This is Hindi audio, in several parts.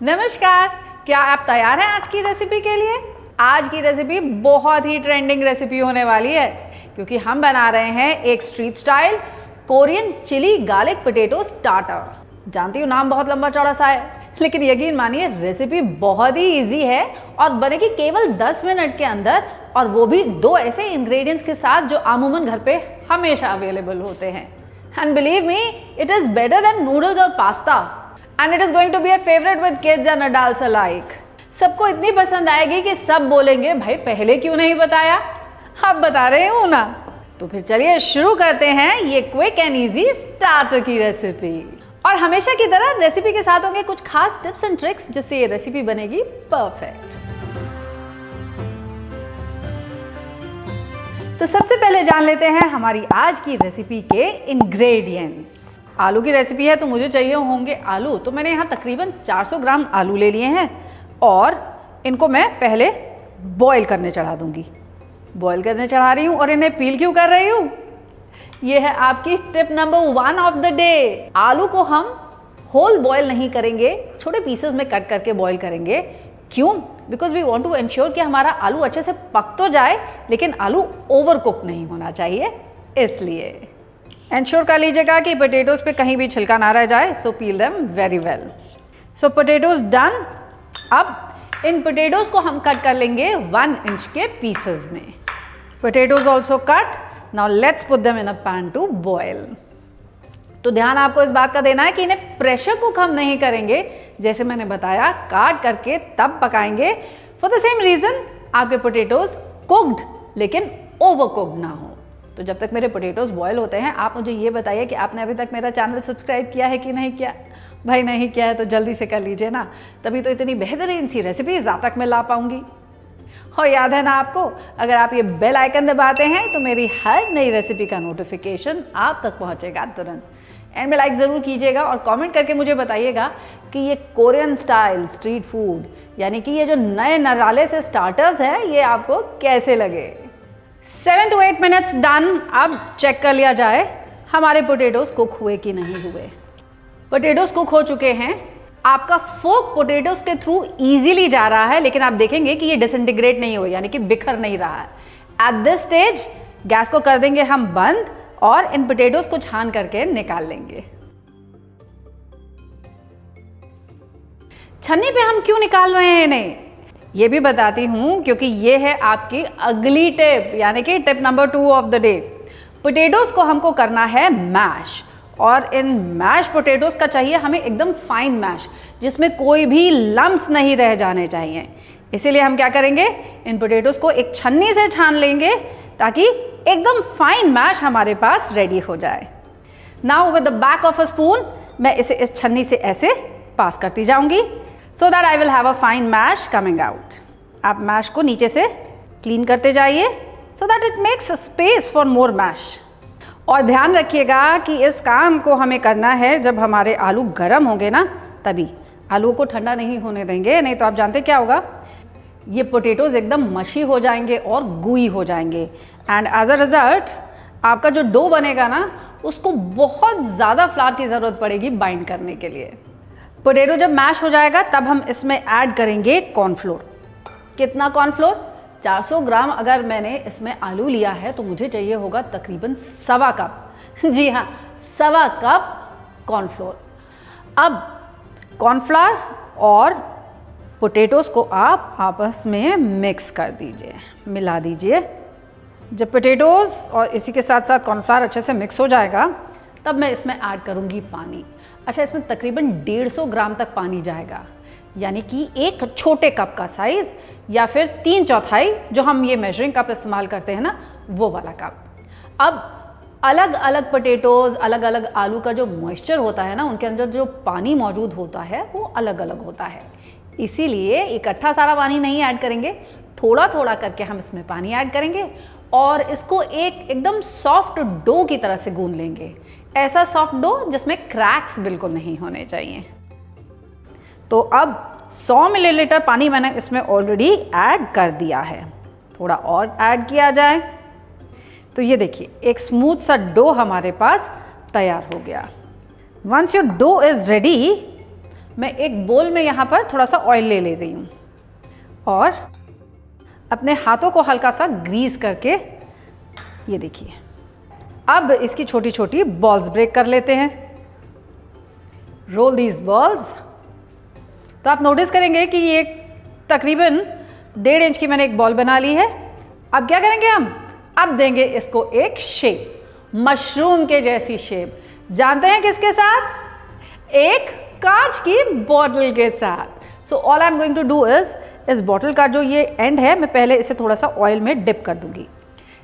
नमस्कार। क्या आप तैयार हैं आज की रेसिपी के लिए? आज की रेसिपी बहुत ही ट्रेंडिंग रेसिपी होने वाली है, क्योंकि हम बना रहे हैं एक street style Korean chilli garlic potato starter जानती हूँ नाम बहुत लंबा चौड़ा सा है, लेकिन यकीन मानिए रेसिपी बहुत ही इजी है और बनेगी केवल 10 मिनट के अंदर, और वो भी दो ऐसे इंग्रेडिएंट्स के साथ जो अमूमन घर पे हमेशा अवेलेबल होते हैं। And believe me it is better than noodles और pasta and it is going to be a favourite with kids and adults alike सबको इतनी पसंद आएगी कि सब बोलेंगे, भाई, पहले क्यों नहीं बताया? अब बता रहे हूँ ना? तो फिर चलिए शुरू करते हैं ये क्विक एंड इजी स्टार्टर की रेसिपी और हमेशा की तरह रेसिपी के साथ होंगे कुछ खास टिप्स एंड ट्रिक्स जिससे ये रेसिपी बनेगी परफेक्ट तो सबसे पहले जान लेते हैं हमारी आज की रेसिपी के इंग्रेडिएंट्स आलू की रेसिपी है तो मुझे चाहिए होंगे आलू। तो मैंने यहाँ तकरीबन 400 ग्राम आलू ले लिए हैं और इनको मैं पहले बॉईल करने चढ़ा दूँगी। बॉईल करने चढ़ा रही हूँ और इन्हें पील क्यों कर रही हूँ? ये है आपकी tip number one of the day आलू को हम होल बॉयल नहीं करेंगे, छोटे पीसेस में कट करके बॉयल करेंगे। क्यों? Because we want to ensure कि हमारा आलू अच्छे से पक तो जाए, लेकिन आलू ओवर कुक नहीं होना चाहिए, इसलिए। एंश्योर कर लीजिएगा कि पोटेटोज पे कहीं भी छिलका ना रह जाए so peel them very well so potatoes done अब इन पोटेटोज को हम कट कर लेंगे वन इंच के पीसेस में. Potatoes also cut now let's put them in a pan to boil तो ध्यान आपको इस बात का देना है कि इन्हें प्रेशर कुक हम नहीं करेंगे. जैसे मैंने बताया, काट करके तब पकाएँगे. फॉर द सेम रीजन आपके पोटेटोज कुक्ड लेकिन ओवर कुक्ड ना हो. तो जब तक मेरे पोटेटोज बॉयल होते हैं, आप मुझे ये बताइए कि आपने अभी तक मेरा चैनल सब्सक्राइब किया है कि नहीं किया? भाई, नहीं किया है तो जल्दी से कर लीजिए ना। तभी तो इतनी बेहतरीन सी रेसिपीज़ आप तक मैं ला पाऊँगी। और याद है ना आपको, अगर आप ये बेल आइकन दबाते हैं तो मेरी हर नई रेसिपी का नोटिफिकेशन आप तक पहुंचेगा तुरंत। एंड में लाइक ज़रूर कीजिएगा और कमेंट करके मुझे बताइएगा कि ये कोरियन स्टाइल स्ट्रीट फ़ूड यानी कि ये जो नए नराले से स्टार्टर्स हैं, ये आपको कैसे लगे? Seven to eight minutes done अब चेक कर लिया जाए, हमारे पोटेटोज कुक हुए कि नहीं हुए। पोटेटोज कुक हो चुके हैं। आपका फोक पोटेटोज के थ्रू इजीली जा रहा है, लेकिन आप देखेंगे कि ये डिसइंटीग्रेट नहीं हो यानी कि बिखर नहीं रहा है। एट दिस स्टेज गैस को कर देंगे हम बंद और इन पोटेटोज को छान करके निकाल लेंगे। छन्नी पे हम क्यों निकाल रहे हैं इन्हें? ये भी बताती हूँ, क्योंकि ये है आपकी अगली टिप, यानी कि tip number two of the day potatoes को हमको करना है मैश और इन मैश पोटेटोज का चाहिए हमें एकदम फाइन मैश जिसमें कोई भी लम्स नहीं रह जाने चाहिए. इसीलिए हम क्या करेंगे? इन पोटेटोज को एक छन्नी से छान लेंगे, ताकि एकदम फाइन मैश हमारे पास रेडी हो जाए. Now with the back of a spoon मैं इसे इस छन्नी से ऐसे पास करती जाऊँगी. So that I will have a fine mash coming out आप मैश को नीचे से क्लीन करते जाइए so that it makes space for more mash और ध्यान रखिएगा कि इस काम को हमें करना है जब हमारे आलू गर्म होंगे ना, तभी। आलू को ठंडा नहीं होने देंगे, नहीं तो आप जानते क्या होगा? ये पोटेटोज एकदम मशी हो जाएँगे और गुई हो जाएँगे। एंड एज अ रिज़ल्ट आपका जो डो बनेगा ना, उसको बहुत ज़्यादा फ्लार की ज़रूरत पड़ेगी बाइंड करने के लिए। पोटेटो जब मैश हो जाएगा, तब हम इसमें ऐड करेंगे कॉर्नफ्लोर। कितना कॉर्नफ्लोर? 400 ग्राम अगर मैंने इसमें आलू लिया है तो मुझे चाहिए होगा तकरीबन सवा कप। जी हाँ सवा कप कॉर्नफ्लोर। अब कॉर्नफ्लावर और पोटेटोज को आप आपस में मिक्स कर दीजिए, मिला दीजिए। जब पोटेटोज और इसी के साथ साथ कॉर्नफ्लावर अच्छे से मिक्स हो जाएगा, तब मैं इसमें ऐड करूँगी पानी। अच्छा इसमें तकरीबन 150 ग्राम तक पानी जाएगा। यानी कि एक छोटे कप का साइज़ या फिर तीन चौथाई जो हम ये मेजरिंग कप इस्तेमाल करते हैं ना, वो वाला कप अब अलग अलग पोटेटोज अलग अलग आलू का जो मॉइस्चर होता है ना, उनके अंदर जो पानी मौजूद होता है, वो अलग अलग होता है। इसीलिए इकट्ठा सारा पानी नहीं ऐड करेंगे थोड़ा थोड़ा करके हम इसमें पानी ऐड करेंगे और इसको एक एकदम सॉफ्ट डो की तरह से गूंद लेंगे। ऐसा सॉफ्ट डो जिसमें क्रैक्स बिल्कुल नहीं होने चाहिए। तो अब 100 मिलीलीटर पानी मैंने इसमें ऑलरेडी ऐड कर दिया है। थोड़ा और ऐड किया जाए। तो ये देखिए, एक स्मूथ सा डो हमारे पास तैयार हो गया। Once your dough is ready मैं एक बोल में यहाँ पर थोड़ा सा ऑयल ले ले रही हूँ। और अपने हाथों को हल्का सा ग्रीस करके ये देखिए। अब इसकी छोटी छोटी बॉल्स ब्रेक कर लेते हैं। रोल दीज बॉल्स तो आप नोटिस करेंगे कि ये तकरीबन डेढ़ इंच की मैंने एक बॉल बना ली है। अब क्या करेंगे हम? अब देंगे इसको एक शेप मशरूम के जैसी शेप जानते हैं किसके साथ? एक कांच की बॉटल के साथ। So all I am going to do is इस बॉटल का जो ये एंड है, मैं पहले इसे थोड़ा सा ऑयल में डिप कर दूँगी।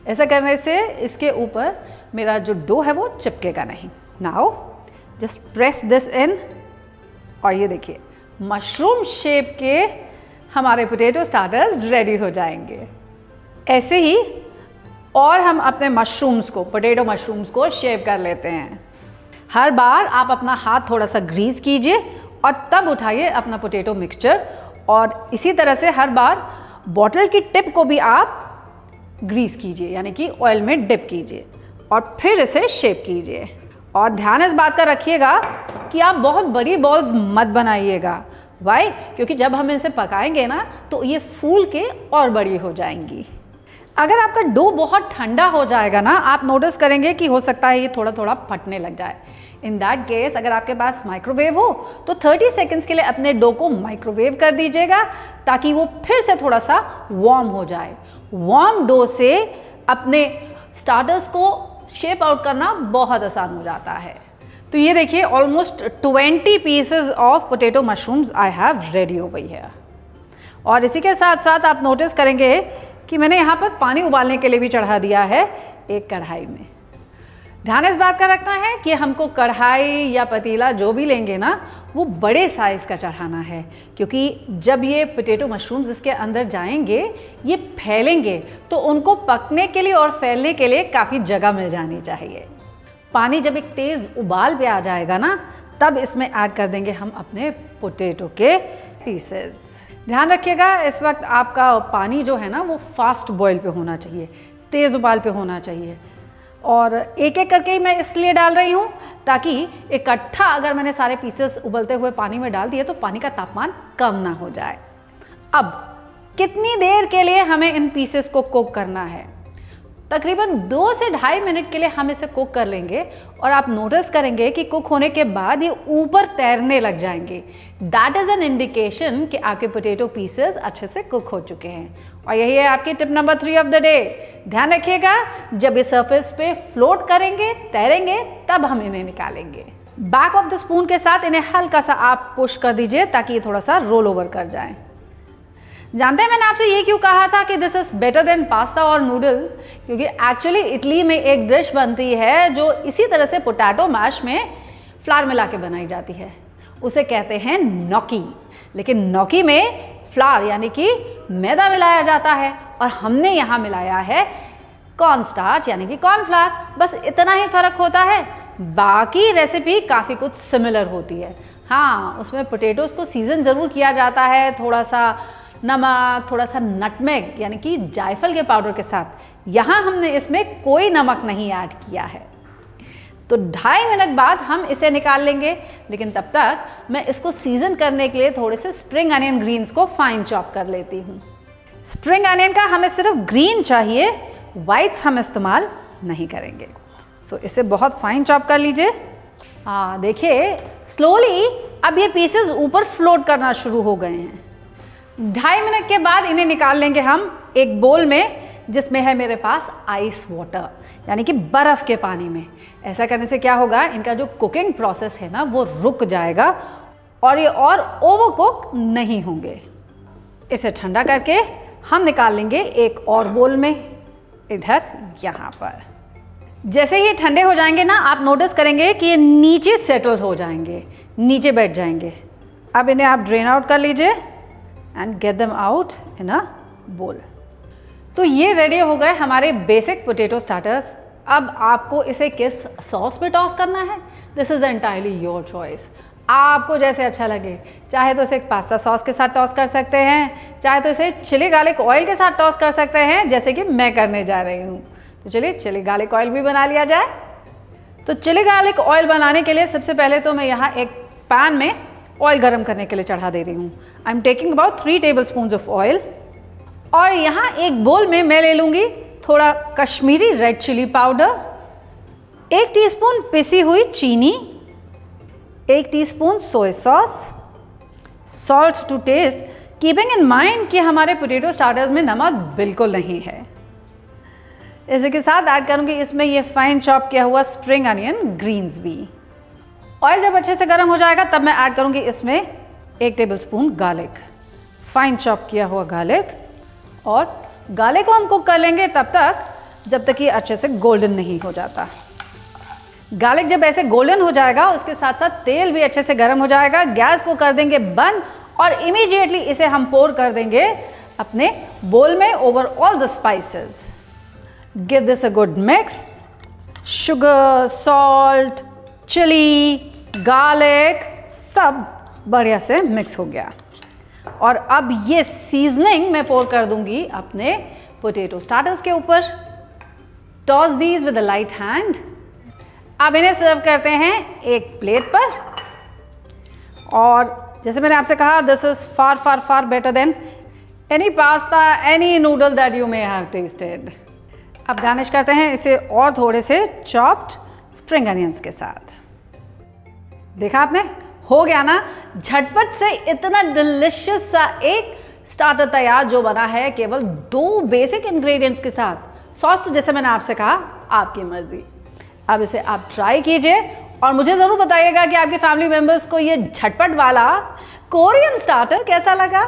ऐसा करने से इसके ऊपर मेरा जो डो है वो चिपकेगा नहीं। Now just press this in और ये देखिए मशरूम शेप के हमारे पोटैटो स्टार्टर्स रेडी हो जाएँगे। ऐसे ही और हम अपने मशरूम्स को पोटैटो मशरूम्स को शेप कर लेते हैं। हर बार आप अपना हाथ थोड़ा सा ग्रीस कीजिए और तब उठाइए अपना पोटैटो मिक्सचर और इसी तरह से हर बार बॉटल की टिप को भी आप ग्रीस कीजिए, यानी कि ऑयल में डिप कीजिए, और फिर इसे शेप कीजिए। और ध्यान इस बात का रखिएगा कि आप बहुत बड़ी बॉल्स मत बनाइएगा। वाई क्योंकि जब हम इसे पकाएँगे ना तो ये फूल के और बड़ी हो जाएँगी। अगर आपका डो बहुत ठंडा हो जाएगा ना, आप नोटिस करेंगे कि हो सकता है ये थोड़ा थोड़ा फटने लग जाए। इन दैट केस अगर आपके पास माइक्रोवेव हो तो 30 सेकेंड्स के लिए अपने डो को माइक्रोवेव कर दीजिएगा, ताकि वो फिर से थोड़ा सा वार्म हो जाए। वार्म डो से अपने स्टार्टर्स को शेप आउट करना बहुत आसान हो जाता है। तो ये देखिए almost 20 pieces of potato mushrooms I have ready हो गई है और इसी के साथ साथ आप नोटिस करेंगे कि मैंने यहाँ पर पानी उबालने के लिए भी चढ़ा दिया है एक कढ़ाई में। ध्यान इस बात का रखना है कि हमको कढ़ाई या पतीला जो भी लेंगे ना, वो बड़े साइज़ का चढ़ाना है। क्योंकि जब ये पोटैटो मशरूम्स इसके अंदर जाएँगे, ये फैलेंगे तो उनको पकने के लिए और फैलने के लिए काफ़ी जगह मिल जानी चाहिए। पानी जब एक तेज़ उबाल पे आ जाएगा ना, तब इसमें ऐड कर देंगे हम अपने पोटैटो के पीसेस ध्यान रखिएगा, इस वक्त आपका पानी जो है ना, वो फास्ट बॉयल पे होना चाहिए, तेज़ उबाल पे होना चाहिए। और एक एक करके ही मैं इसलिए डाल रही हूँ ताकि इकट्ठा अगर मैंने सारे पीसेस उबलते हुए पानी में डाल दिए तो पानी का तापमान कम ना हो जाए। अब कितनी देर के लिए हमें इन पीसेस को कुक करना है? तकरीबन दो से ढाई मिनट के लिए हम इसे कुक कर लेंगे और आप नोटिस करेंगे कि कुक होने के बाद ये ऊपर तैरने लग जाएँगे। दैट इज़ एन इंडिकेशन कि आपके पोटैटो पीसेस अच्छे से कुक हो चुके हैं। और यही है आपकी tip number three of the day ध्यान रखिएगा, जब ये सरफेस पे फ्लोट करेंगे, तैरेंगे, तब हम इन्हें निकालेंगे। बैक ऑफ़ द स्पून के साथ इन्हें हल्का सा आप पुश कर दीजिए ताकि ये थोड़ा सा रोल ओवर कर जाए। जानते हैं, मैंने आपसे ये क्यों कहा था कि this is better than pasta और नूडल क्योंकि एक्चुअली इटली में एक डिश बनती है जो इसी तरह से पोटैटो मैश में फ्लार मिला के बनाई जाती है। उसे कहते हैं नौकी लेकिन नौकी में फ्लार यानी कि मैदा मिलाया जाता है और हमने यहाँ मिलाया है कॉर्न स्टार्च यानी कि कॉर्न फ्लार बस इतना ही फ़र्क होता है। बाकी रेसिपी काफ़ी कुछ सिमिलर होती है। हाँ उसमें पोटैटोज़ को सीज़न ज़रूर किया जाता है, थोड़ा सा नमक थोड़ा सा नटमेग यानी कि जायफल के पाउडर के साथ। यहाँ हमने इसमें कोई नमक नहीं ऐड किया है। तो ढाई मिनट बाद हम इसे निकाल लेंगे लेकिन तब तक मैं इसको सीज़न करने के लिए थोड़े से स्प्रिंग अनियन ग्रीन्स को फाइन चॉप कर लेती हूँ। स्प्रिंग अनियन का हमें सिर्फ़ ग्रीन चाहिए वाइट्स हम इस्तेमाल नहीं करेंगे। सो so, इसे बहुत फाइन चॉप कर लीजिए। हाँ देखिए स्लोली अब ये पीसेस ऊपर फ्लोट करना शुरू हो गए हैं। ढाई मिनट के बाद इन्हें निकाल लेंगे हम एक बोल में, जिसमें है मेरे पास आइस वाटर यानी कि बर्फ़ के पानी में। ऐसा करने से क्या होगा, इनका जो कुकिंग प्रोसेस है ना, वो रुक जाएगा और ये और ओवर कुक नहीं होंगे। इसे ठंडा करके हम निकाल लेंगे एक और बोल में, इधर यहाँ पर। जैसे ही ठंडे हो जाएँगे ना, आप नोटिस करेंगे कि ये नीचे सेटल हो जाएँगे, नीचे बैठ जाएँगे। अब इन्हें आप ड्रेन आउट कर लीजिए। And get them out in a bowl तो ये रेडी हो गए हमारे बेसिक पोटैटो स्टार्टर्स अब आपको इसे किस सॉस में टॉस करना है? This is entirely your choice आपको जैसे अच्छा लगे, चाहे तो इसे पास्ता सॉस के साथ टॉस कर सकते हैं, चाहे तो इसे चिली गार्लिक ऑयल के साथ टॉस कर सकते हैं, जैसे कि मैं करने जा रही हूँ। तो चलिए चिली गार्लिक ऑयल भी बना लिया जाए। तो चिली गार्लिक ऑयल बनाने के लिए सबसे पहले तो मैं यहाँ एक पैन में ऑयल गर्म करने के लिए चढ़ा दे रही हूँ। I am taking about three tablespoon of oil और यहाँ एक बोल में मैं ले लूँगी थोड़ा कश्मीरी रेड चिली पाउडर एक टीस्पून पिसी हुई चीनी, एक teaspoon soya sauce salt to taste keeping in mind कि हमारे पोटेटो स्टार्टर्स में नमक बिल्कुल नहीं है। इसी के साथ ऐड करूँगी, इसमें ये फाइन चॉप किया हुआ स्प्रिंग अनियन ग्रीन्स भी। ऑयल जब अच्छे से गर्म हो जाएगा, तब मैं ऐड करूँगी इसमें एक tablespoon garlic fine chop किया हुआ गार्लिक और गार्लिक को हम कुक कर लेंगे तब तक, जब तक ये अच्छे से गोल्डन नहीं हो जाता. गार्लिक जब ऐसे गोल्डन हो जाएगा, उसके साथ साथ तेल भी अच्छे से गर्म हो जाएगा, गैस को कर देंगे बंद और इमीडिएटली इसे हम पोर कर देंगे अपने बोल में over all the spices give this a good mix sugar salt chilli garlic सब बढ़िया से मिक्स हो गया। और अब ये सीजनिंग मैं पोर कर दूँगी अपने पोटैटो स्टार्टर्स के ऊपर। Toss these with light hand अब इन्हें सर्व करते हैं एक प्लेट पर। और जैसे मैंने आपसे कहा this is far far far better than any pasta any noodle that you may have tasted अब गार्निश करते हैं, इसे और थोड़े से चॉप्ड स्प्रिंग अनियंस के साथ। देखा आपने? हो गया ना? झटपट से इतना डिलिशियस सा एक स्टार्टर तैयार जो बना है, केवल दो बेसिक इंग्रेडिएंट्स के साथ। सॉस तो जैसे मैंने आपसे कहा, आपकी मर्ज़ी। अब इसे आप ट्राई कीजिए और मुझे ज़रूर बताइएगा कि आपके फैमिली मेंबर्स को ये झटपट वाला कोरियन स्टार्टर कैसा लगा।